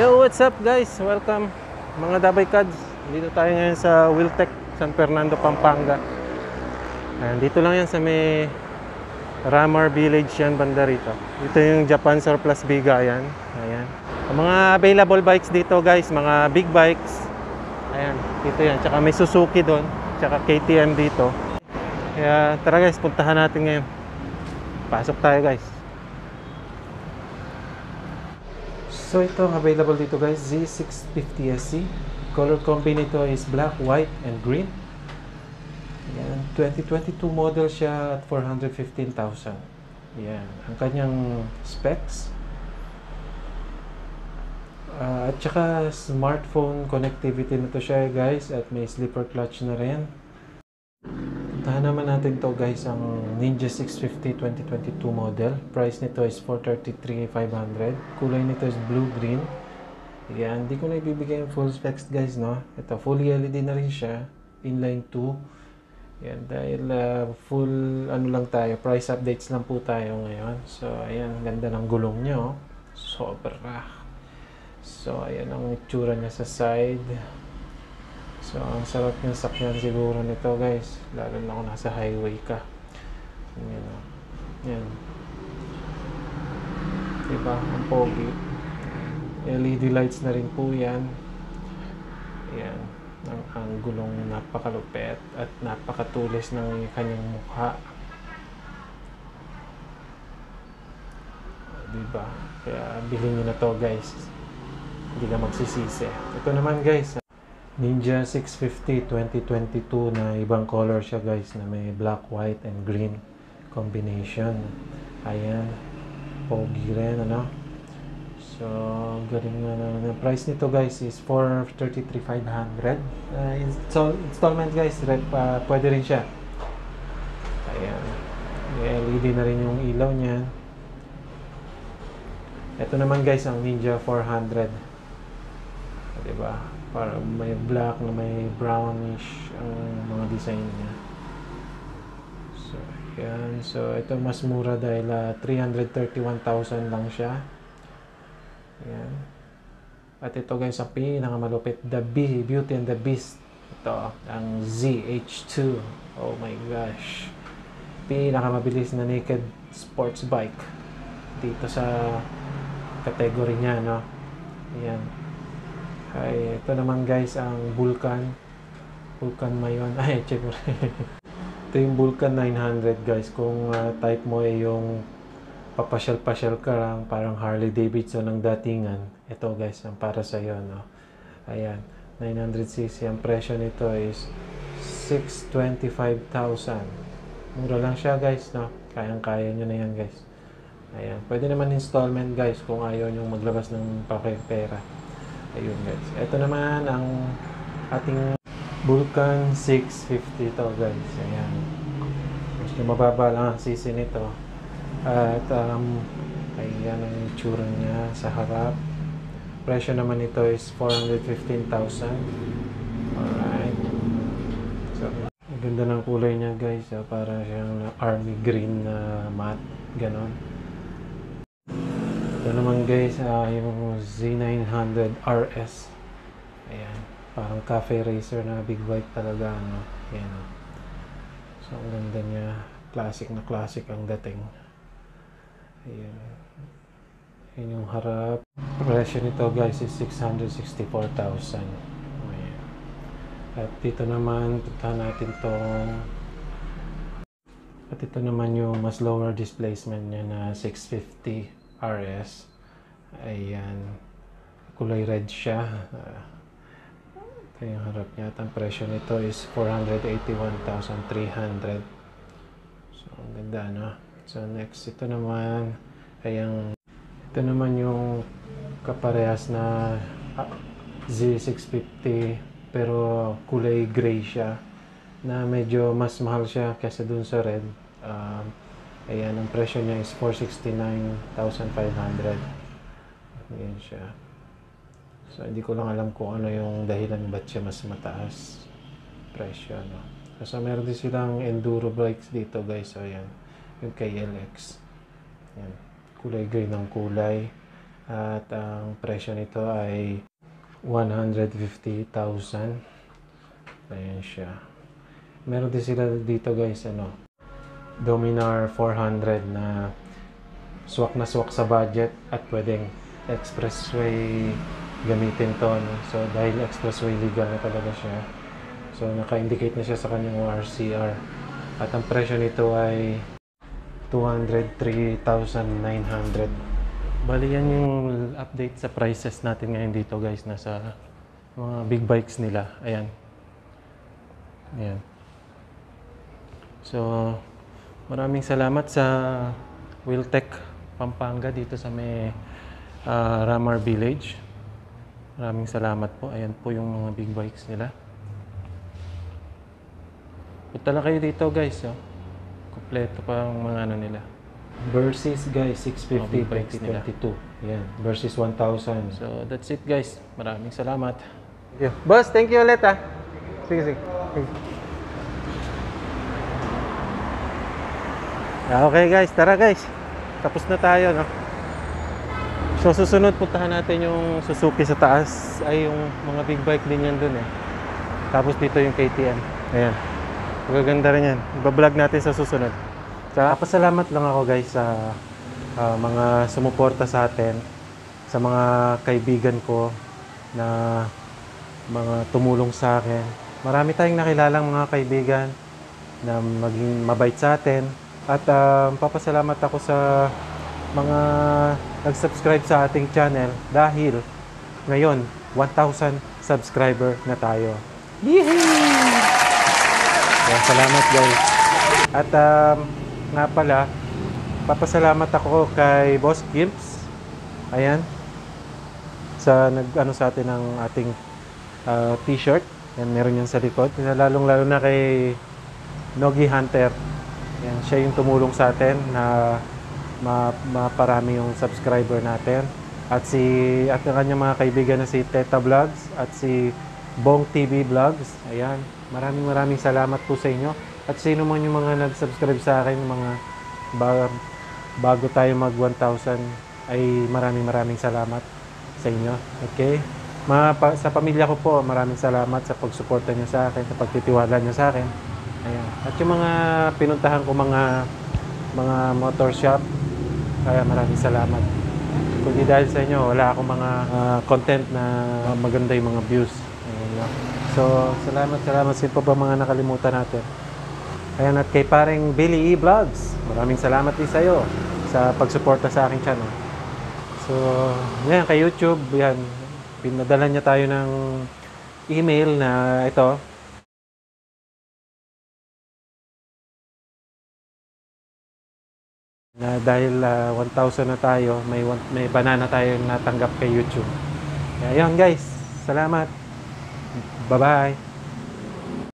Yo, what's up guys? Welcome mga Dabay Kads. Dito tayo ngayon sa Wiltec, San Fernando, Pampanga. Ayan, dito lang yan sa may Ramar Village yan banda rito. Ito yung Japan Surplus Biga yan. Ayan. Ang mga available bikes dito guys, mga big bikes. Ayan, dito yan. Tsaka may Suzuki doon. Tsaka KTM dito. Kaya tara guys, puntahan natin ngayon. Pasok tayo guys. So ito ang available dito guys, Z650SC. Color combi nito is black, white, and green. Yan, 2022 model siya at 415,000. Yan, ang kanyang specs. Ah, at saka smartphone connectivity na to siya guys at may slipper clutch na rin. Natin to guys ang Ninja 650 2022 model. Price nito is 433,500. Kulay nito is blue-green. Yan, hindi ko na ibibigay yung full specs guys no. Ito, fully LED na rin siya. Inline 2. Yan, dahil ah, full ano lang tayo, price updates lang po tayo ngayon. So, ayan, ganda ng gulong niya oh. Sobra. So, ayan ang itsura niya sa side. So, ang sarap yung sakyan siguro nito guys. Lalo na kung nasa highway ka. Yan o. Yan. Diba? Ang pogi. LED lights na rin po yan. Yan. Ang anggulong napakalupet at napakatulis ng kanyang mukha. Diba? Kaya bilhin nyo na to guys. Hindi ka magsisisi. Ito naman guys, Ninja 650 2022 na ibang color siya guys na may black, white, and green combination. Ayan. Pogi rin, ano? So, galing na naman. Ang price nito guys is 433,500. Uh, install, installment guys, uh, pwede rin siya. Ayan. May LED na rin yung ilaw niya. Ito naman guys ang Ninja 400. Diba? Para may black na may brownish ang mga design niya. So, yan. So, ito mas mura dahil uh, 331,000 lang siya. Yan. At ito guys, ang pinakamalupit, The Beauty and the Beast. Ito, ang ZH2. Oh my gosh. Pinakamabilis na naked sports bike dito sa category niya, no? Yan. Ay, ito naman guys ang Vulcan. Vulcan Mayon. Ay, check mo Ito yung Vulcan 900 guys. Kung uh, type mo ay yung papasyal-pasyal ka lang, parang Harley Davidson ng datingan. Ito guys, ang para sa iyo, no? Ayan, 900cc. Ang presyo nito is 625,000. Mura lang siya guys, no? Kayang-kaya nyo na yan guys. Ayan, pwede naman installment guys kung ayaw nyo maglabas ng pera. Ayun guys. Ito naman ang ating Vulcan 650 to guys. Ayan. Mas mababa lang ang sisi nito. At um, ayan ang itsura niya sa harap. Presyo naman nito is 415,000. Alright. So, ganda ng kulay niya guys. Ah, para siyang army green na matte. Ganon. Ito naman guys, uh, yung Z900 RS. Ayan, parang cafe racer na big bike talaga. Ano? Ayan. So, ang ganda niya. Classic na classic ang dating. Ayan. Ayan yung harap. Presyo nito guys is 664,000. Ayan. At dito naman, puntahan natin tong at ito naman yung mas lower displacement niya na 650 RS. Ayan. Kulay red siya. Uh, ito yung harap niya. At ang presyo nito is 481,300. So, ang ganda, no? So, next, ito naman ay ang ito naman yung kaparehas na uh, Z650 pero kulay gray siya na medyo mas mahal siya kaysa dun sa red. Um, Ayan, ang presyo niya is 469,500. Ayan siya. So, hindi ko lang alam kung ano yung dahilan ba't siya mas mataas presyo, no? So, meron din silang enduro bikes dito, guys. So, ayan. Yung KLX. Ayan. Kulay gray ng kulay. At ang presyo nito ay 150,000. Ayan siya. Meron din sila dito guys, ano, Dominar 400 na swak na swak sa budget at pwedeng expressway gamitin to. No? So, dahil expressway legal na talaga siya. So, naka-indicate na siya sa kanyang RCR. At ang presyo nito ay 203,900. Bali, yan yung update sa prices natin ngayon dito guys. Nasa mga big bikes nila. Ayan. Ayan. So, maraming salamat sa Wiltec Pampanga dito sa may ah, Ramar Village. Maraming salamat po. Ayan po yung mga big bikes nila. Punta lang kayo dito guys. Oh. Kompleto pa ang mga ano nila. Versus guys, 650 Mga big bikes nila. 2022. Yan. Versus 1,000. So that's it guys. Maraming salamat. Thank you. Boss, thank you ulit ah. Sige, sige. Sige. Ah, Okay guys, tara guys. Tapos na tayo, no? So susunod puntahan natin yung Suzuki sa taas ay yung mga big bike din yan dun eh. Tapos dito yung KTM. Ayan. Magaganda rin yan. Ibablog natin sa susunod. So, pasalamat lang ako guys sa ah, mga sumuporta sa atin, sa mga kaibigan ko na mga tumulong sa akin. Marami tayong nakilalang mga kaibigan na maging mabait sa atin. At um, papasalamat ako sa mga nag-subscribe sa ating channel dahil ngayon 1,000 subscriber na tayo. Yehey! Kaya salamat guys. At um, nga pala, papasalamat ako kay Boss Gimps. Ayan. Sa nag-ano sa atin ng ating uh, t-shirt. Yan, meron yan sa likod. Lalong lalo na kay Nogi Hunter. Yan, siya yung tumulong sa atin na ma maparami yung subscriber natin. At si at ang kanyang mga kaibigan na si Teta Vlogs at si Bong TV Vlogs. Ayan, maraming maraming salamat po sa inyo. At sino man yung mga nag-subscribe sa akin, mga ba- bago tayo mag 1,000 ay maraming maraming salamat sa inyo. Okay? Mga pa- sa pamilya ko po, maraming salamat sa pagsuporta niyo sa akin, sa pagtitiwala niyo sa akin. Ayan. At yung mga pinuntahan ko mga mga motor shop, kaya maraming salamat. Kung di dahil sa inyo, wala akong mga ah, content na maganda yung mga views. Ayan. So, salamat, salamat. Sino pa mga nakalimutan natin? Ayan, at kay paring Billy E. Vlogs, maraming salamat din sa iyo sa pagsuporta sa aking channel. So, yan, kay YouTube, yan, pinadala niya tayo ng email na ito, na dahil ah, 1,000 na tayo, may, may banana tayo natanggap kay YouTube. Kaya yun guys, salamat. Bye-bye.